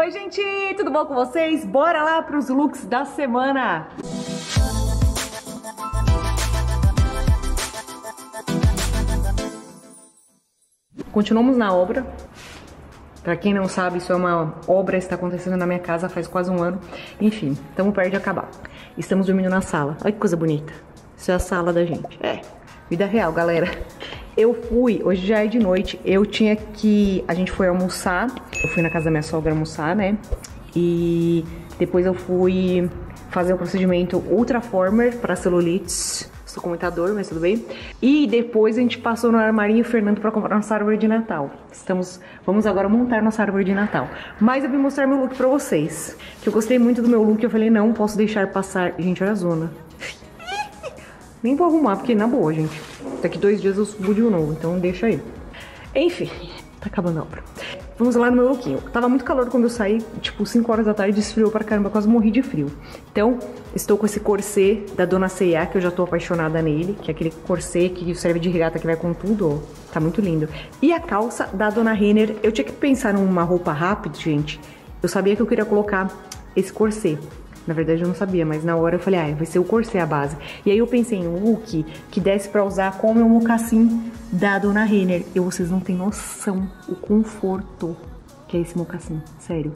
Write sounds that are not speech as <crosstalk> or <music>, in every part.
Oi, gente, tudo bom com vocês? Bora lá para os looks da semana! Continuamos na obra. Para quem não sabe, isso é uma obra que está acontecendo na minha casa faz quase um ano. Enfim, estamos perto de acabar. Estamos dormindo na sala. Olha que coisa bonita. Isso é a sala da gente. É, vida real, galera. Eu fui, hoje já é de noite, eu tinha que. A gente foi almoçar. Eu fui na casa da minha sogra almoçar, né? E depois eu fui fazer o procedimento Ultraformer para celulites. Sou comentador, mas tudo bem. E depois a gente passou no armarinho Fernando para comprar nossa árvore de Natal. Estamos, vamos agora montar nossa árvore de Natal. Mas eu vim mostrar meu look para vocês. Que eu gostei muito do meu look, eu falei não posso deixar passar. Gente, olha a zona. <laughs> Nem vou arrumar, porque na boa, gente. Daqui dois dias eu subo de novo, então deixa aí. Enfim, tá acabando a obra. Vamos lá no meu lookinho. Tava muito calor quando eu saí, tipo 5 horas da tarde, esfriou pra caramba, quase morri de frio. Então, estou com esse corset da Dona C&A, que eu já tô apaixonada nele, que é aquele corset que serve de regata que vai com tudo, ó. Tá muito lindo. E a calça da Dona Renner, eu tinha que pensar numa roupa rápida, gente. Eu sabia que eu queria colocar esse corset. Na verdade eu não sabia, mas na hora eu falei, ah, vai ser o corset a base. E aí eu pensei em um look que desse pra usar com o meu mocassim da Dona Renner. E vocês não têm noção o conforto que é esse mocassim, sério.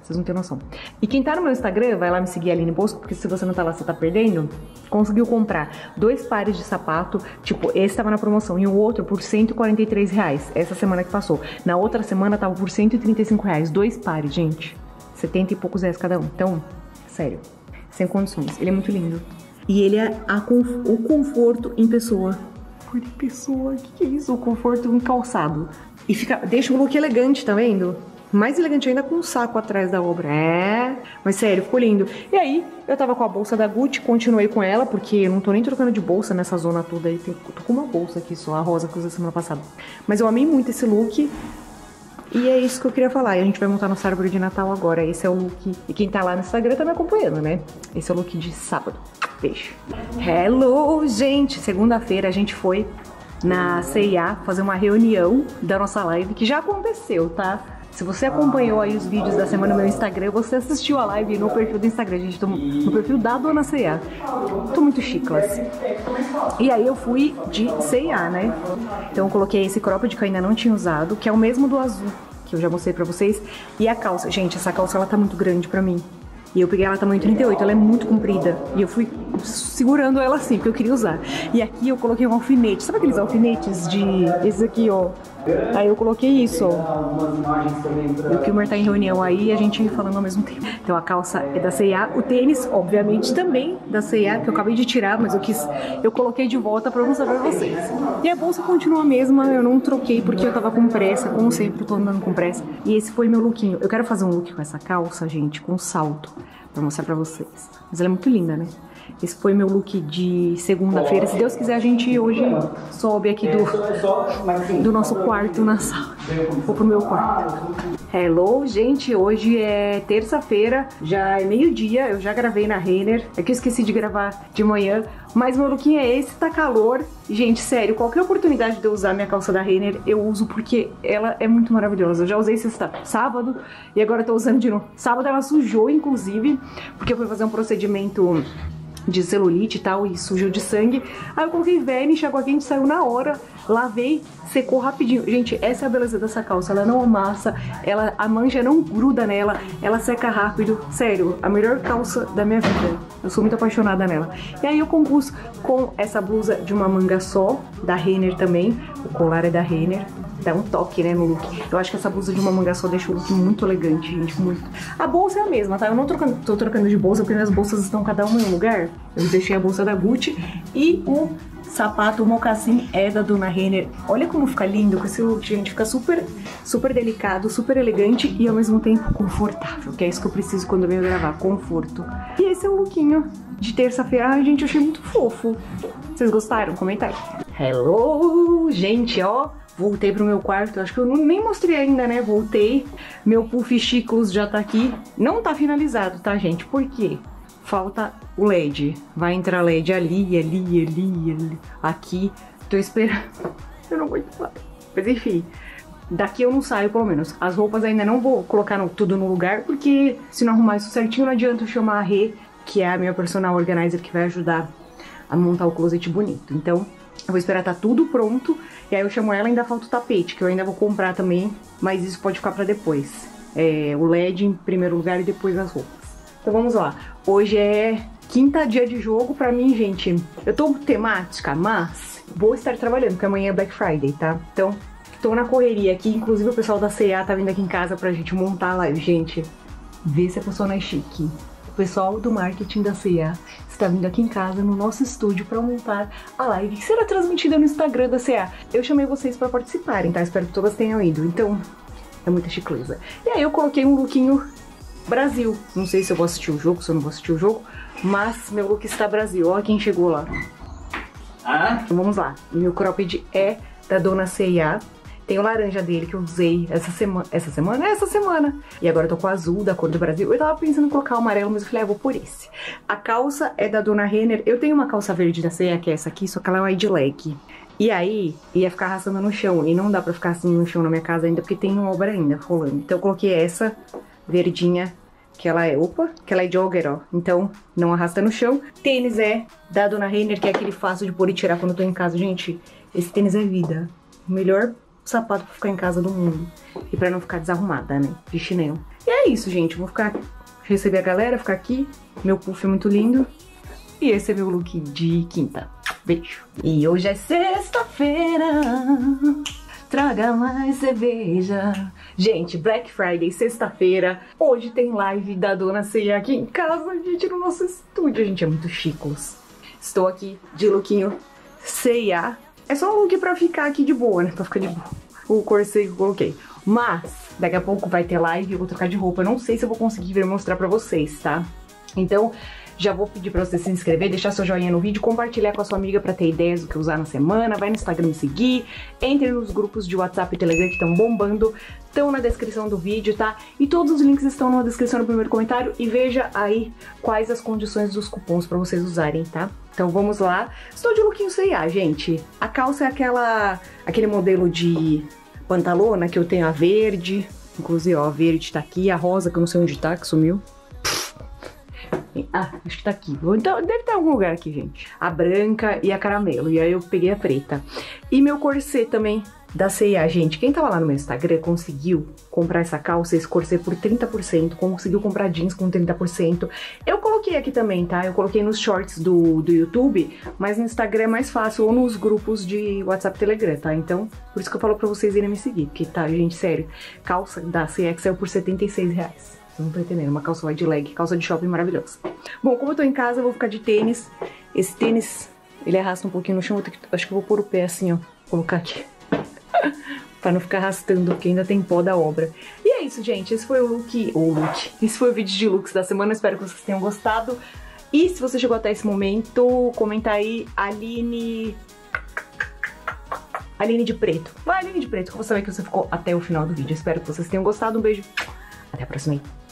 Vocês não têm noção. E quem tá no meu Instagram, vai lá me seguir, Aline Bosco, porque se você não tá lá, você tá perdendo. Conseguiu comprar dois pares de sapato, tipo, esse tava na promoção, e o outro por 143 reais, essa semana que passou. Na outra semana tava por 135 reais, dois pares, gente. 70 e poucos reais cada um. Então, Sério, sem condições. Ele é muito lindo. E ele é conf o conforto em pessoa. Por em pessoa, o que, que é isso? O conforto em calçado. E fica, deixa o look elegante, tá vendo? Mais elegante ainda com um saco atrás da obra. É, mas sério, ficou lindo. E aí, eu tava com a bolsa da Gucci, continuei com ela, porque eu não tô nem trocando de bolsa nessa zona toda aí. Tô com uma bolsa aqui só, a rosa que eu usei semana passada. Mas eu amei muito esse look. E é isso que eu queria falar. E a gente vai montar nossa árvore de Natal agora. Esse é o look. E quem tá lá no Instagram tá me acompanhando, né? Esse é o look de sábado. Beijo. Hello, gente! Segunda-feira a gente foi na CIA fazer uma reunião da nossa live, que já aconteceu, tá? Se você acompanhou aí os vídeos da semana no meu Instagram, você assistiu a live no perfil do Instagram, gente, tô no perfil da Dona C&A. Tô muito chiclas. E aí eu fui de C&A, né? Então eu coloquei esse cropped que eu ainda não tinha usado, que é o mesmo do azul, que eu já mostrei pra vocês. E a calça, gente, essa calça ela tá muito grande pra mim. E eu peguei ela tamanho 38, ela é muito comprida. E eu fui segurando ela assim, porque eu queria usar. E aqui eu coloquei um alfinete. Sabe aqueles alfinetes de... Esse aqui, ó. Aí eu coloquei isso. E o Kilmer tá em reunião aí e a gente falando ao mesmo tempo. Então a calça é da C&A, o tênis, obviamente, também da C&A, que eu acabei de tirar, mas eu quis... Eu coloquei de volta pra mostrar pra vocês. E a bolsa continua a mesma, eu não troquei porque eu tava com pressa, como sempre, eu tô andando com pressa. E esse foi meu lookinho. Eu quero fazer um look com essa calça, gente, com salto, pra mostrar pra vocês. Mas ela é muito linda, né? Esse foi meu look de segunda-feira. Se Deus quiser, a gente hoje sobe aqui do, do nosso quarto na sala. Vou pro meu quarto. Hello, gente. Hoje é terça-feira, já é meio-dia. Eu já gravei na Renner. É que eu esqueci de gravar de manhã. Mas meu lookinho é esse, tá calor. Gente, sério, qualquer oportunidade de eu usar minha calça da Renner, eu uso porque ela é muito maravilhosa. Eu já usei sexta, sábado e agora eu tô usando de novo. Sábado ela sujou, inclusive, porque eu fui fazer um procedimento de celulite e tal, e sujou de sangue. Aí eu coloquei Vanish, água quente, saiu na hora, lavei, secou rapidinho. Gente, essa é a beleza dessa calça, ela não amassa, ela, a manja não gruda nela, ela seca rápido. Sério, a melhor calça da minha vida. Eu sou muito apaixonada nela. E aí eu compus com essa blusa de uma manga só, da Renner também, o colar é da Renner, dá um toque, né, no look. Eu acho que essa blusa de uma manga só deixa o look muito elegante, gente, muito. A bolsa é a mesma, tá? Eu não trocando, tô trocando de bolsa porque minhas bolsas estão cada uma em um lugar. Eu deixei a bolsa da Gucci e o sapato, mocassim é da Dona Renner. Olha como fica lindo com esse look, gente. Fica super, super delicado, super elegante e ao mesmo tempo confortável, que é isso que eu preciso quando eu venho gravar, conforto. E esse é o lookinho de terça-feira. Ai, gente, eu achei muito fofo. Vocês gostaram? Comenta aí. Hello, gente, ó. Voltei pro meu quarto, acho que eu nem mostrei ainda, né? Voltei. Meu puff chiclos já tá aqui. Não tá finalizado, tá, gente? Por quê? Falta o LED. Vai entrar LED ali, ali, ali, ali. Aqui. Tô esperando. <laughs> Eu não aguento mais. Mas enfim. Daqui eu não saio, pelo menos. As roupas ainda não vou colocar no, tudo no lugar, porque se não arrumar isso certinho, não adianta eu chamar a Rê, que é a minha personal organizer, que vai ajudar a montar o closet bonito. Então, eu vou esperar tá tudo pronto, e aí eu chamo ela e ainda falta o tapete, que eu ainda vou comprar também, mas isso pode ficar pra depois. É, o LED em primeiro lugar e depois as roupas. Então vamos lá. Hoje é quinta dia de jogo pra mim, gente. Eu tô temática, mas vou estar trabalhando, porque amanhã é Black Friday, tá? Então, tô na correria aqui. Inclusive, o pessoal da CA tá vindo aqui em casa pra gente montar a live. Gente, vê se a pessoa não é chique. O pessoal do marketing da CA está vindo aqui em casa, no nosso estúdio, para montar a live que será transmitida no Instagram da CA. Eu chamei vocês para participarem, tá? Espero que todas tenham ido. Então, é muita chicleza. E aí eu coloquei um lookinho Brasil. Não sei se eu vou assistir o jogo, se eu não vou assistir o jogo, mas meu look está Brasil. Olha quem chegou lá. Ah? Então vamos lá. Meu cropped é da Dona C&A. Tem o laranja dele que eu usei essa semana. Essa semana? É essa semana. E agora eu tô com o azul da cor do Brasil. Eu tava pensando em colocar o amarelo, mas eu falei, ah, vou por esse. A calça é da Dona Renner. Eu tenho uma calça verde da C&A, que é essa aqui, só que ela é uma wide leg. E aí, ia ficar arrastando no chão. E não dá pra ficar assim no chão na minha casa ainda, porque tem obra ainda rolando. Então eu coloquei essa verdinha que ela é, opa, que ela é jogger, ó. Então, não arrasta no chão. Tênis é da Dona Renner, que é aquele fácil de pôr e tirar quando eu tô em casa. Gente, esse tênis é vida. O melhor sapato pra ficar em casa do mundo. E pra não ficar desarrumada, né? De chinelo. E é isso, gente. Vou ficar... Receber a galera, ficar aqui. Meu puff é muito lindo. E esse é meu look de quinta. Beijo. E hoje é sexta-feira. Traga mais cerveja. Gente, Black Friday, sexta-feira. Hoje tem live da Dona Ceia aqui em casa, gente, no nosso estúdio. A gente é muito chicos. Estou aqui de lookinho Ceia. É só um look pra ficar aqui de boa, né? Pra ficar de boa. O corset que eu coloquei. Mas, daqui a pouco vai ter live, eu vou trocar de roupa. Não sei se eu vou conseguir vir mostrar pra vocês, tá? Então, já vou pedir pra você se inscrever, deixar seu joinha no vídeo, compartilhar com a sua amiga pra ter ideias do que usar na semana, vai no Instagram me seguir, entre nos grupos de WhatsApp e Telegram que estão bombando, estão na descrição do vídeo, tá? E todos os links estão na descrição no primeiro comentário e veja aí quais as condições dos cupons pra vocês usarem, tá? Então vamos lá. Estou de lookinho C&A, gente. A calça é aquela, aquele modelo de pantalona que eu tenho a verde, inclusive ó, a verde tá aqui, a rosa que eu não sei onde tá, que sumiu. Ah, acho que tá aqui. Então, deve ter algum lugar aqui, gente. A branca e a caramelo. E aí eu peguei a preta. E meu corset também da C&A, gente. Quem tava lá no meu Instagram conseguiu comprar essa calça, esse corset por 30%, conseguiu comprar jeans com 30%. Eu coloquei aqui também, tá? Eu coloquei nos shorts do, do YouTube, mas no Instagram é mais fácil, ou nos grupos de WhatsApp Telegram, tá? Então, por isso que eu falo pra vocês irem me seguir, porque tá, gente, sério, calça da C&A saiu por 76 reais. Não tô entendendo, uma calça wide leg, calça de shopping maravilhosa. Bom, como eu tô em casa, eu vou ficar de tênis. Esse tênis, ele arrasta um pouquinho no chão, que, acho que eu vou pôr o pé assim, ó, colocar aqui. <laughs> pra não ficar arrastando, porque ainda tem pó da obra. E é isso, gente, esse foi o look, o look, esse foi o vídeo de looks da semana, espero que vocês tenham gostado. E se você chegou até esse momento, comenta aí, Aline... Aline de preto. Vai, Aline de preto, que eu vou saber que você ficou até o final do vídeo. Espero que vocês tenham gostado. Um beijo. Até a próxima aí.